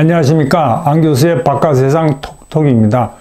안녕하십니까. 안 교수의 바깥세상 톡톡입니다.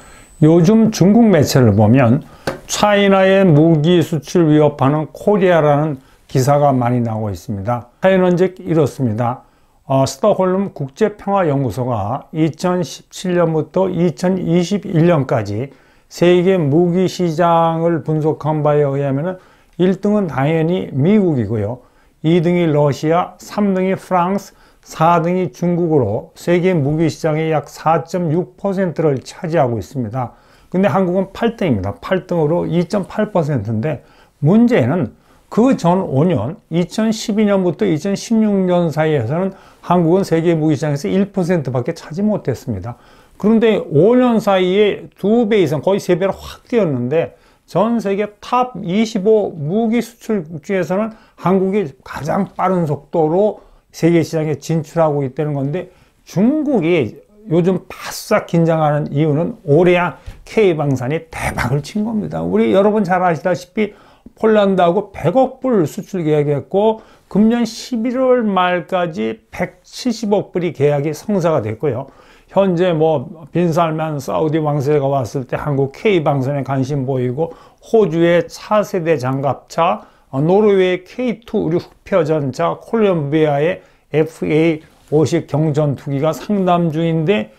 요즘 중국 매체를 보면 차이나의 무기 수출 위협하는 코리아라는 기사가 많이 나오고 있습니다. 차이는 즉 이렇습니다. 어, 스톡홀름 국제평화연구소가 2017년부터 2021년까지 세계 무기 시장을 분석한 바에 의하면 1등은 당연히 미국이고요. 2등이 러시아, 3등이 프랑스, 4등이 중국으로 세계 무기 시장의 약 4.6%를 차지하고 있습니다. 근데 한국은 8등입니다. 8등으로 2.8%인데 문제는 그 전 5년 2012년부터 2016년 사이에서는 한국은 세계 무기 시장에서 1%밖에 차지 못했습니다. 그런데 5년 사이에 두 배 이상 거의 세 배로 확 뛰었는데 전 세계 top 25 무기 수출 중에서는 한국이 가장 빠른 속도로 세계 시장에 진출하고 있다는 건데 중국이 요즘 바싹 긴장하는 이유는 올해에 K방산이 대박을 친 겁니다. 우리 여러분 잘 아시다시피 폴란드하고 100억 불 수출 계약했고 금년 11월 말까지 170억 불이 계약이 성사가 됐고요. 현재 뭐 빈살만 사우디 왕세자가 왔을 때 한국 K방산에 관심 보이고 호주의 차세대 장갑차 어, 노르웨이 K2 우리 흑표전차, 콜롬비아의 FA50 경전투기가 상담 중인데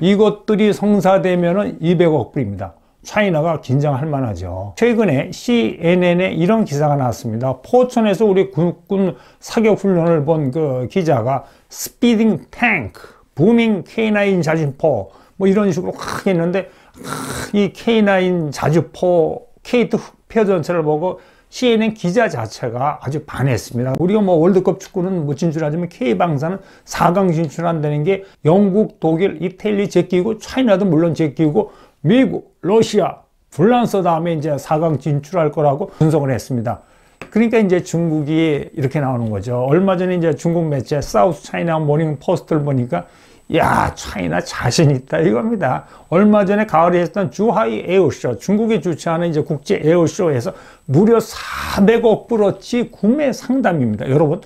이것들이 성사되면 200억 불입니다. 차이나가 긴장할 만하죠. 최근에 CNN에 이런 기사가 나왔습니다. 포천에서 우리 국군 사격 훈련을 본 그 기자가 speeding tank, booming K9 자주포 뭐 이런 식으로 확 했는데 이 K9 자주포 K2 흑표전차를 보고 CNN 기자 자체가 아주 반했습니다. 우리가 뭐 월드컵 축구는 뭐 진출하지만 K방산은 4강 진출한다는 게 영국, 독일, 이탈리 제끼고 China도 물론 제끼고 미국, 러시아, 불란서 다음에 이제 4강 진출할 거라고 분석을 했습니다. 그러니까 이제 중국이 이렇게 나오는 거죠. 얼마 전에 이제 중국 매체 South China Morning Post를 보니까 야, 차이나 자신 있다 이겁니다. 얼마 전에 가을에 했던 주하이 에어쇼, 중국이 주최하는 이제 국제 에어쇼에서 무려 400억 불어치 구매 상담입니다. 여러분,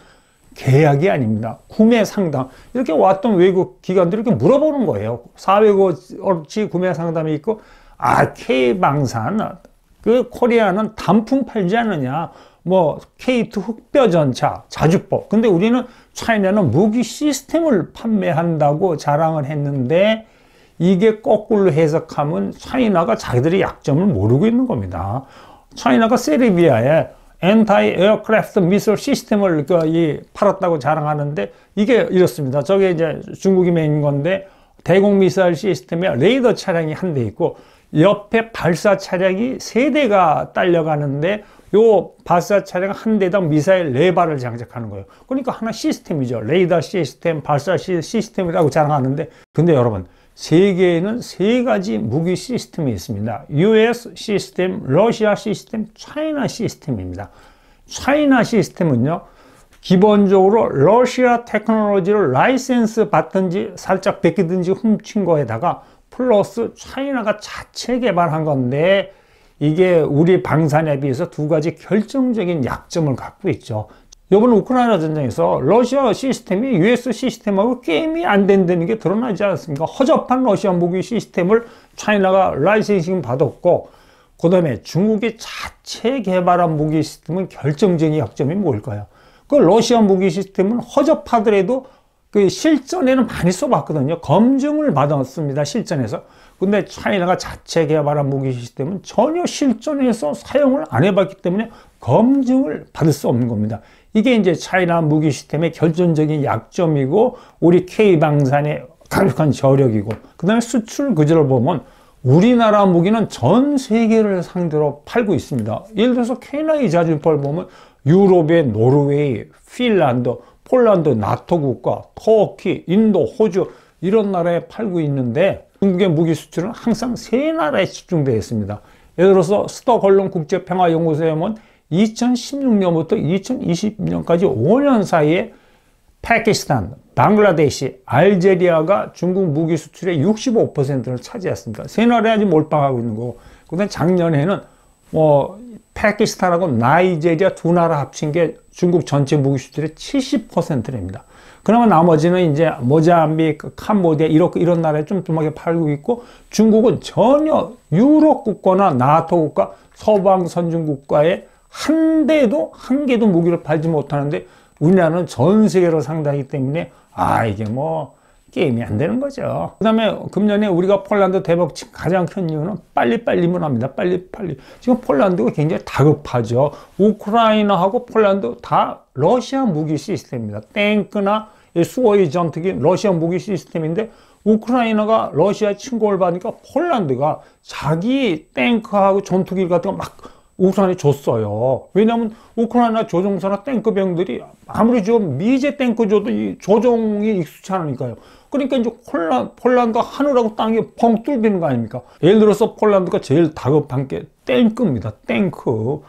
계약이 아닙니다. 구매 상담. 이렇게 왔던 외국 기관들이 이렇게 물어보는 거예요. 400억어치 구매 상담이 있고, 아, K방산, 그 코리아는 단품 팔지 않느냐. 뭐 K2 흑뼈전차, 자주법. 근데 우리는 차이나는 무기 시스템을 판매한다고 자랑을 했는데 이게 거꾸로 해석하면 China가 자기들의 약점을 모르고 있는 겁니다. China가 세르비아에 anti-aircraft missile system을 그 팔았다고 자랑하는데 이게 이렇습니다. 저게 이제 중국이 맹긴 건데 대공 미사일 시스템에 레이더 차량이 한 대 있고 옆에 발사 차량이 세 대가 딸려가는데 요 발사 차량 한 대당 미사일 네 발을 장착하는 거예요. 그러니까 하나 시스템이죠. 레이더 시스템, 발사 시스템이라고 자랑하는데 근데 여러분 세계에는 세 가지 무기 시스템이 있습니다. US 시스템, 러시아 시스템, China 시스템입니다. China 시스템은요. 기본적으로 러시아 테크놀로지를 라이센스 받든지 살짝 베끼든지 훔친 거에다가 플러스 China가 자체 개발한 건데 이게 우리 방산에 비해서 두 가지 결정적인 약점을 갖고 있죠. 이번 우크라이나 전쟁에서 러시아 시스템이 US 시스템하고 게임이 안 된다는 게 드러나지 않습니까? 허접한 러시아 무기 시스템을 차이나가 라이센싱 받았고 그 다음에 중국이 자체 개발한 무기 시스템은 결정적인 약점이 뭘까요? 그 러시아 무기 시스템은 허접하더라도 그 실전에는 많이 써봤거든요. 검증을 받았습니다. 실전에서. 근데 차이나가 자체 개발한 무기 시스템은 전혀 실전에서 사용을 안 해봤기 때문에 검증을 받을 수 없는 겁니다. 이게 이제 차이나 무기 시스템의 결정적인 약점이고 우리 K방산의 강력한 저력이고 그 다음에 수출 구조를 보면 우리나라 무기는 전 세계를 상대로 팔고 있습니다. 예를 들어서 K9 자주포를 보면 유럽의 노르웨이, 핀란드, 폴란드, 나토 국가, 터키, 인도, 호주 이런 나라에 팔고 있는데 중국의 무기 수출은 항상 세 나라에 집중되어 있습니다. 예를 들어서 스톡홀름 국제평화연구소에 보면 2016년부터 2020년까지 5년 사이에 파키스탄, 방글라데시, 알제리아가 중국 무기 수출의 65%를 차지했습니다. 세 나라에 아주 몰빵하고 있는 거고. 그다음 작년에는 뭐 파키스탄하고 나이제리아 두 나라 합친 게 중국 전체 무기 수출의 70%입니다. 그나마 나머지는 이제 모자암비크, 캄보디아 이렇게 이런 나라에 좀 tum하게 팔고 있고 중국은 전혀 유럽 국가나 나토 국가, 서방 선진 국가에 한 대도 한 개도 무기를 팔지 못하는데 우리나라는 전 세계로 상당하기 때문에 아 이게 뭐 게임이 안 되는 거죠. 그 다음에 금년에 우리가 폴란드 대박 가장 큰 이유는 빨리빨리만 합니다. 빨리빨리. 지금 폴란드가 굉장히 다급하죠. 우크라이나하고 폴란드 다 러시아 무기 시스템입니다. 탱크나 수호이 전투기 러시아 무기 시스템인데 우크라이나가 러시아 침공을 받으니까 폴란드가 자기 탱크하고 전투기 같은 거 막 우크라이나에 줬어요. 왜냐하면 우크라이나 조종사나 탱크병들이 아무리 좀 미제 탱크 줘도 이 조종이 익숙치 않으니까요. 그러니까 이제 폴란, 폴란드 하늘하고 땅이 펑 뚫리는 거 아닙니까? 예를 들어서 폴란드가 제일 다급한 게 탱크입니다. 탱크.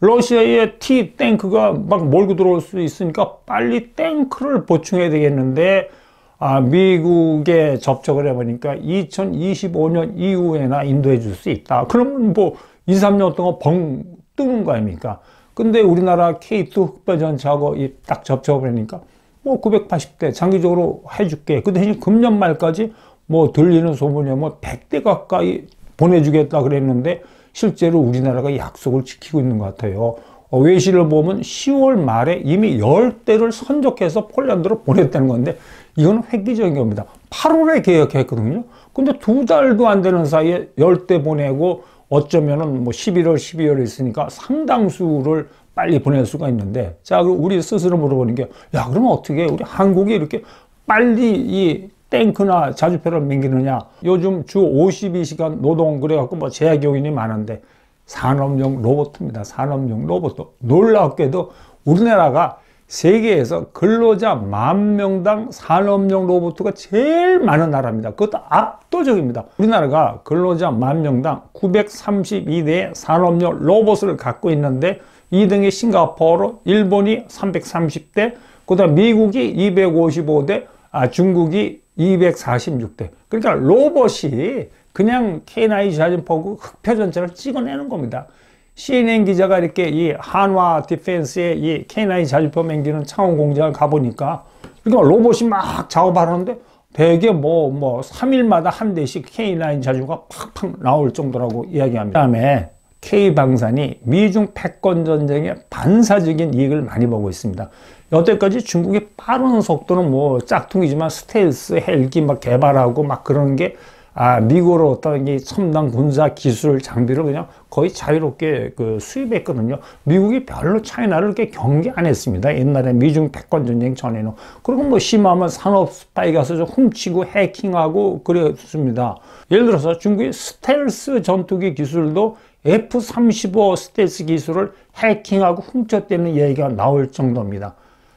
러시아의 T 탱크가 막 몰고 들어올 수 있으니까 빨리 탱크를 보충해야 되겠는데 아, 미국에 접촉을 해보니까 2025년 이후에나 인도해 줄 수 있다. 그러면 뭐 2, 3년 동안 벙 뜨는 거 아닙니까? 근데 우리나라 K2 흑발전차하고 딱 접촉을 하니까 뭐 980대 장기적으로 해줄게. 그 대신 금년 말까지 뭐 들리는 소문이 뭐 100대 가까이 보내주겠다 그랬는데 실제로 우리나라가 약속을 지키고 있는 것 같아요. 어, 외신을 보면 10월 말에 이미 10대를 선적해서 폴란드로 보냈다는 건데 이건 획기적인 겁니다. 8월에 계약했거든요. 근데 두 달도 안 되는 사이에 10대 보내고 어쩌면은 뭐 11월, 12월에 있으니까 상당수를 빨리 보낼 수가 있는데 자, 우리 스스로 물어보는 게 야, 그러면 어떻게 우리 한국이 이렇게 빨리 이 탱크나 자주표를 맹기느냐 요즘 주 52시간 노동 그래갖고 뭐 재학요인이 많은데 산업용 로봇입니다. 산업용 로봇. 놀랍게도 우리나라가 세계에서 근로자 만 명당 산업용 로봇가 제일 많은 나라입니다. 그것도 압도적입니다. 우리나라가 근로자 만 명당 932대의 산업용 로봇을 갖고 있는데 2등이 싱가포르, 일본이 330대, 그 다음 미국이 255대, 아, 중국이 246대. 그러니까 로봇이 그냥 K9 자전포구 흑표 전차를 찍어내는 겁니다. CNN 기자가 이렇게 이 한화 디펜스의 이 K9 자주포 맹기는 창원 공장을 가보니까 그러니까 로봇이 막 작업하는데 대개 뭐, 뭐, 3일마다 한 대씩 K9 자주가 팍팍 나올 정도라고 이야기합니다. 그 다음에 K방산이 미중 패권 전쟁에 반사적인 이익을 많이 보고 있습니다. 여태까지 중국의 빠른 속도는 뭐 짝퉁이지만 스텔스 헬기 막 개발하고 막 그런 게 아, 미국으로 어떤 이 첨단 군사 기술 장비를 그냥 거의 자유롭게 그 수입했거든요. 미국이 별로 China를 이렇게 경계 안 했습니다. 옛날에 미중 패권 전쟁 전에는. 그리고 뭐 심하면 산업 스파이 가서 좀 훔치고 해킹하고 그랬습니다. 예를 들어서 중국의 스텔스 전투기 기술도 F-35 스텔스 기술을 해킹하고 훔쳤다는 얘기가 나올 정도입니다.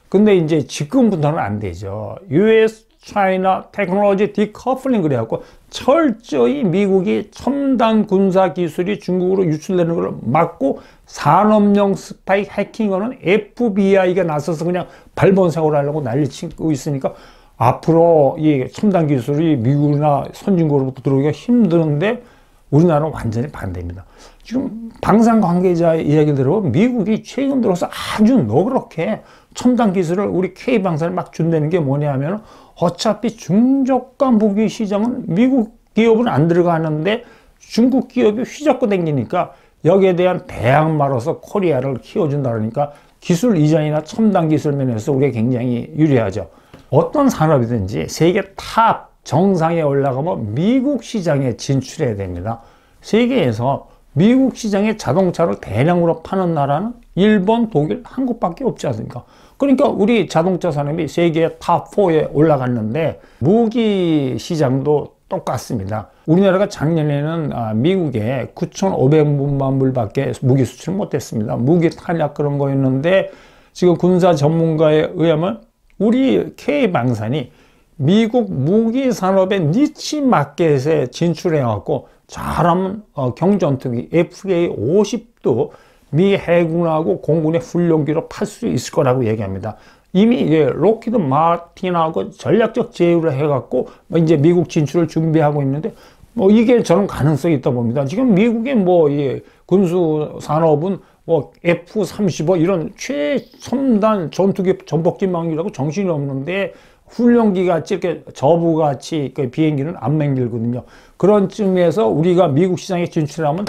근데 이제 지금부터는 안 되죠. US China technology decoupling 그래갖고 철저히 미국이 첨단 군사 기술이 중국으로 유출되는 걸 막고 산업용 스파이 해킹하는 FBI가 나서서 그냥 발본색으로 하려고 난리 치고 있으니까 앞으로 이 첨단 기술이 미국이나 선진국으로부터 들어오기가 힘드는데 우리나라는 완전히 반대입니다. 지금 방산 관계자의 이야기 들어보면 미국이 최근 들어서 아주 너그럽게 첨단 기술을 우리 K방산을 막 준다는 게 뭐냐 하면 어차피 중저가 무기 시장은 미국 기업은 안 들어가는데 중국 기업이 휘젓고 댕기니까 여기에 대한 대항마로서 Korea를 키워준다 그러니까 기술 이전이나 첨단 기술 면에서 우리가 굉장히 유리하죠. 어떤 산업이든지 세계 탑 정상에 올라가면 미국 시장에 진출해야 됩니다. 세계에서 미국 시장에 자동차를 대량으로 파는 나라는 일본, 독일, 한국밖에 없지 않습니까? 그러니까 우리 자동차 산업이 세계 탑4에 올라갔는데 무기 시장도 똑같습니다. 우리나라가 작년에는 아, 미국에 9,500만 불밖에 무기 수출을 못했습니다. 무기 탄약 그런 거였는데 지금 군사 전문가에 의하면 우리 K방산이 미국 무기 산업의 niche market에 진출해갖고 잘하면 어, 경전투기 FA50도 미 해군하고 공군의 훈련기로 팔 수 있을 거라고 얘기합니다. 이미 예, 로키드 마틴하고 전략적 제휴를 해갖고 뭐 이제 미국 진출을 준비하고 있는데 뭐 이게 저는 가능성이 있다 봅니다. 지금 미국의 뭐 예, 군수 산업은 뭐 F-35 이런 최첨단 전투기 전복기망이라고 정신이 없는데 훈련기 같이 이렇게 저부 같이 그 비행기는 안 맹길거든요. 그런 쯤에서 우리가 미국 시장에 진출하면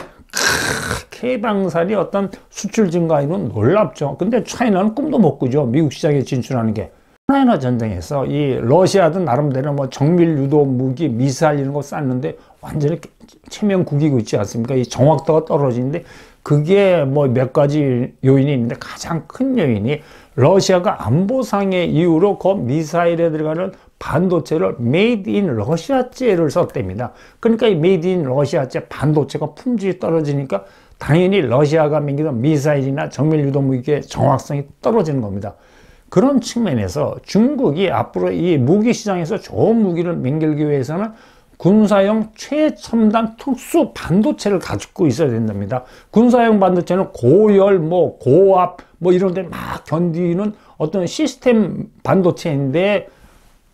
K방산이 어떤 수출 증가에는 놀랍죠. 근데 차이나는 꿈도 못 꾸죠. 미국 시장에 진출하는 게. 우크라이나 전쟁에서 이 러시아도 나름대로 뭐 정밀 유도 무기, 미사일 이런 거 쐈는데 완전히 체면국이고 있지 않습니까? 이 정확도가 떨어지는데 그게 뭐 몇 가지 요인이 있는데 가장 큰 요인이 러시아가 안보상의 이유로 그 미사일에 들어가는 반도체를 made in Russia제를 썼답니다. 그러니까 이 made in Russia제 반도체가 품질이 떨어지니까 당연히 러시아가 맹기던 미사일이나 정밀 유도 무기의 정확성이 떨어지는 겁니다. 그런 측면에서 중국이 앞으로 이 무기 시장에서 좋은 무기를 맹길기 위해서는 군사용 최첨단 특수 반도체를 가지고 있어야 된답니다. 군사용 반도체는 고열, 뭐 고압, 뭐 이런 데 막 견디는 어떤 시스템 반도체인데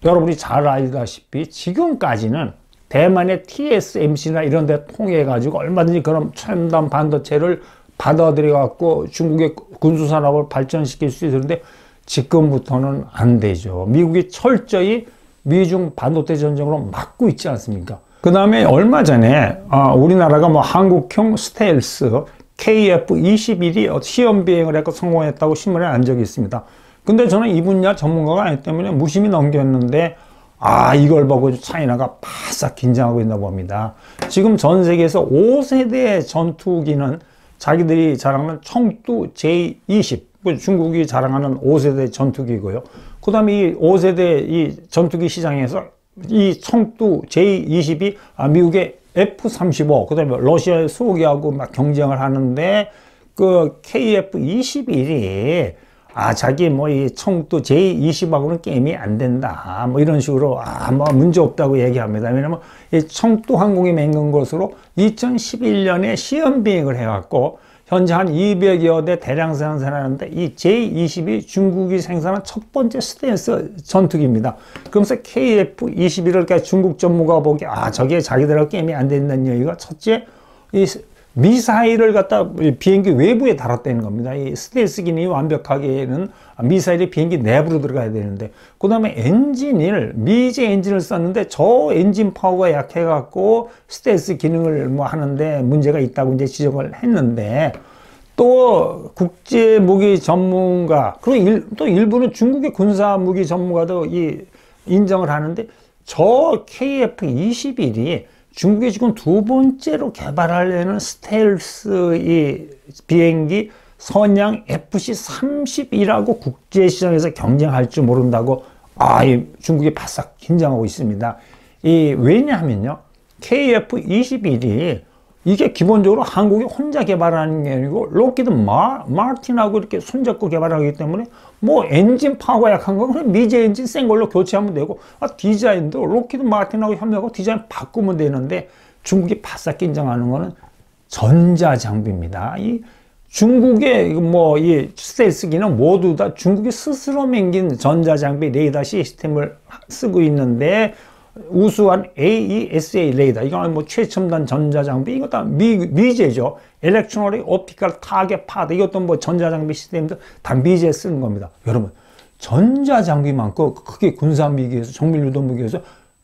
여러분이 잘 알다시피 지금까지는 대만의 TSMC나 이런 데 통해 가지고 얼마든지 그런 첨단 반도체를 받아들여 갖고 중국의 군수 산업을 발전시킬 수 있는데 지금부터는 안 되죠. 미국이 철저히 미중 반도체 전쟁으로 막고 있지 않습니까? 그 다음에 얼마 전에 아, 우리나라가 뭐 한국형 스텔스 KF-21이 시험 비행을 했고 성공했다고 신문에 안 적이 있습니다. 근데 저는 이 분야 전문가가 아니기 때문에 무심히 넘겼는데 아 이걸 보고 차이나가 바싹 긴장하고 있나 봅니다. 지금 전 세계에서 5세대 전투기는 자기들이 자랑하는 청두 J20 그 중국이 자랑하는 5세대 전투기고요. 그 다음에 이 5세대 이 전투기 시장에서 이 청두 J20이 아, 미국의 F-35, 그 다음에 러시아의 소기하고 막 경쟁을 하는데 그 KF-21이 아, 자기 뭐 이 청두 J20하고는 게임이 안 된다. 뭐 이런 식으로 아, 뭐 문제 없다고 얘기합니다. 왜냐면 이 청두 항공이 맹근 것으로 2011년에 시험 비행을 해갖고 현재 한 200여 대 대량 생산하는데 이 J-22 중국이 생산한 첫 번째 스탠스 전투기입니다. 그러면서 KF-21을 중국 전무가 보기 아 저게 자기들하고 게임이 안 된다는 얘기가 첫째 이 미사일을 갖다 비행기 외부에 달았다는 겁니다. 이 스텔스 기능이 완벽하게는 미사일이 비행기 내부로 들어가야 되는데 그 다음에 엔진을 미제 엔진을 썼는데 저 엔진 파워가 약해갖고 스텔스 기능을 뭐 하는데 문제가 있다고 이제 지적을 했는데 또 국제 무기 전문가 그리고 일, 또 일부는 중국의 군사 무기 전문가도 이 인정을 하는데 저 KF-21이 중국이 지금 두 번째로 개발하려는 스텔스 이 비행기 선양 FC-31하고 국제시장에서 경쟁할지 모른다고 아, 이 중국이 바싹 긴장하고 있습니다. 이 왜냐하면요. KF-21이 이게 기본적으로 한국이 혼자 개발하는 게 아니고 Lockheed Mar, Martin하고 이렇게 손잡고 개발하기 때문에 뭐 엔진 파워가 약한 거 그냥 미제 엔진 센 걸로 교체하면 되고 아, 디자인도 Lockheed Martin하고 협력하고 디자인 바꾸면 되는데 중국이 바싹 긴장하는 거는 전자 장비입니다. 이 중국의 뭐이 스텔스기는 모두 다 중국이 스스로 맹긴 전자 장비 레이더 시스템을 쓰고 있는데 우수한 AESA 레이더. 이건 뭐 최첨단 전자장비 이거 다 미, 미제죠. electronic optical target pod 이것도 뭐 전자장비 시스템도 다 미제 쓰는 겁니다. 여러분 전자장비 많고 크게 군사무기에서 정밀유도무기에서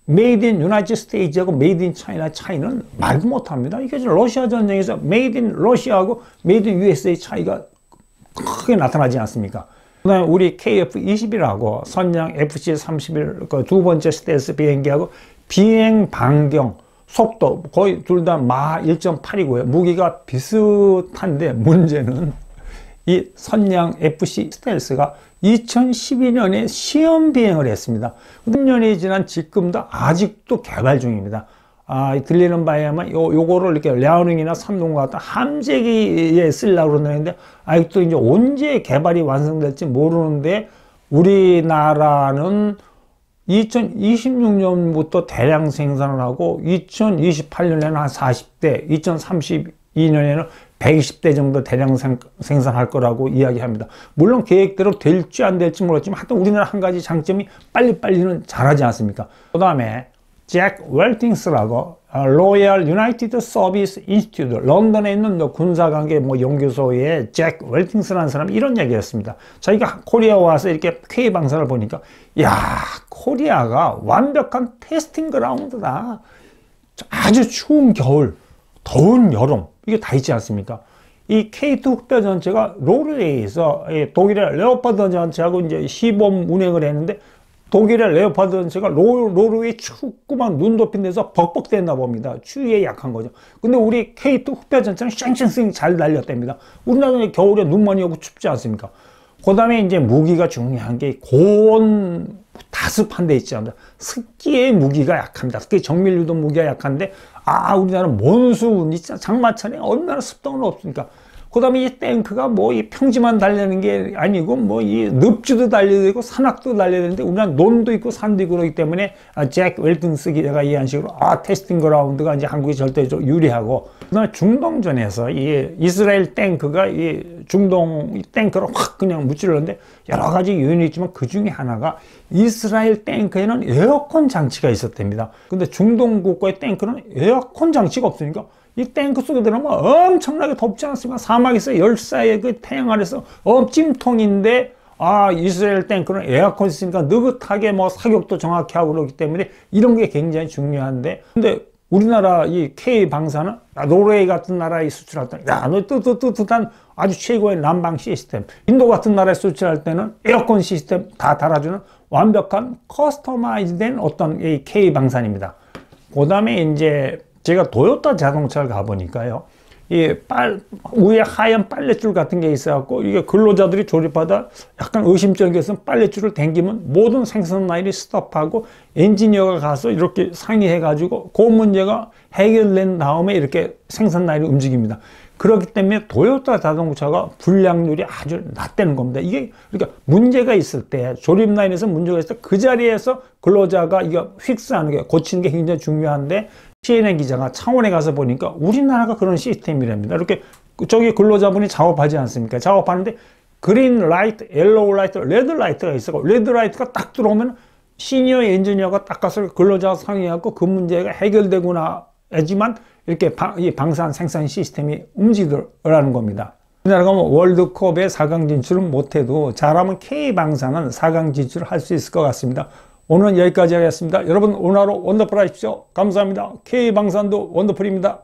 made in United States하고 made in China 차이는 말도 못합니다. 이게 러시아 전쟁에서 메이드 인 러시아하고 메이드 인 USA 차이가 크게 나타나지 않습니까 그 다음에 우리 KF-21하고 선양 FC-31 그 두 번째 스텔스 비행기하고 비행 반경 속도 거의 둘 다 마 1.8이고요. 무기가 비슷한데 문제는 이 선양 FC 스텔스가 2012년에 시험 비행을 했습니다. 10년이 지난 지금도 아직도 개발 중입니다. 아, 들리는 바에 하면 요, 요거를 이렇게 랴오닝이나 삼동과 같은 함재기에 쓰려고 그러는데 아직도 이제 언제 개발이 완성될지 모르는데 우리나라는 2026년부터 대량 생산을 하고 2028년에는 한 40대, 2032년에는 120대 정도 대량 생, 산할 거라고 이야기합니다. 물론 계획대로 될지 안 될지 모르겠지만 하여튼 우리나라 한 가지 장점이 빨리빨리는 잘하지 않습니까? 그 다음에 잭 와틀링스라고 Royal United Service Institute 런던에 있는 군사관계 뭐 연구소의 잭 와틀링스라는 사람이 이런 얘기했습니다. 자기가 코리아 와서 이렇게 K 방산을 보니까 야 코리아가 완벽한 testing ground다. 아주 추운 겨울, 더운 여름 이게 다 있지 않습니까? 이 K2 흑표 전차가 노르웨이에서 독일의 레오파드 전차하고 이제 시범 운행을 했는데 독일의 레오파드 전차가 로, 노르웨이 춥고 막 눈 덮인 데서 버벅댔나 봅니다. 추위에 약한 거죠. 근데 우리 K2 흑표 전차는 쌩쌩쌩 잘 달렸답니다. 우리나라는 겨울에 눈 많이 오고 춥지 않습니까? 그 다음에 이제 무기가 중요한 게 고온 다습한 데 있지 않나 습기의 무기가 약합니다. 특히 정밀유도 무기가 약한데 아 우리나라는 있잖아 장마철에 얼마나 습도는 없으니까 그 다음에 이 탱크가 뭐 이 평지만 달리는 게 아니고 뭐 이 늪지도 달려야 되고 산악도 달려야 되는데 우리는 논도 있고 산도 있고 그러기 때문에 아, 잭 웰튼스 기자가 이해한 식으로 아 테스팅 그라운드가 이제 한국이 절대적으로 유리하고 그다음에 중동전에서 이 이스라엘 탱크가 이 중동 탱크를 확 그냥 무찔렀는데 여러 가지 요인이 있지만 그 중에 하나가 이스라엘 탱크에는 에어컨 장치가 있었답니다. 근데 중동 국가의 탱크는 에어컨 장치가 없으니까 이 탱크 속에 들어가면 엄청나게 덥지 않습니까? 사막에서 열사의 그 태양 아래서 엄찜통인데 아 이스라엘 탱크는 에어컨 있으니까 느긋하게 뭐 사격도 정확히 하고 그러기 때문에 이런 게 굉장히 중요한데 근데 우리나라 이 K 방사는 노르웨이 같은 나라에 수출할 때는 야너 뜨뜻뜨뜻한 아주 최고의 난방 시스템 인도 같은 나라에 수출할 때는 에어컨 시스템 다 달아주는 완벽한 커스터마이즈된 어떤 이 K 방산입니다 그 다음에 이제 제가 도요타 자동차를 가보니까요. 이 빨, 위에 하얀 빨랫줄 같은 게 있어갖고, 이게 근로자들이 조립하다 약간 의심적이어서 빨랫줄을 당기면 모든 생산 라인이 스톱하고 엔지니어가 가서 이렇게 상의해가지고 그 문제가 해결된 다음에 이렇게 생산 라인이 움직입니다. 그렇기 때문에 도요타 자동차가 불량률이 아주 낮다는 겁니다. 이게 그러니까 문제가 있을 때 조립 라인에서 문제가 있을 때 그 자리에서 근로자가 이거 fix하는 게 고치는 게 굉장히 중요한데 CNN 기자가 창원에 가서 보니까 우리나라가 그런 시스템이랍니다. 이렇게 저기 근로자분이 작업하지 않습니까? 작업하는데 green light, yellow light, red light가 있어. red light가 딱 들어오면 시니어 엔지니어가 딱 가서 근로자 상의하고 그 문제가 해결되구나 하지만 이렇게 방산 생산 시스템이 움직이라는 겁니다. 우리나라가 뭐 월드컵에 4강 진출은 못해도 잘하면 K방산은 4강 진출을 할 수 있을 것 같습니다. 오늘은 여기까지 하겠습니다. 여러분 오늘 하루 원더풀 하십시오. 감사합니다. K방산도 원더풀입니다.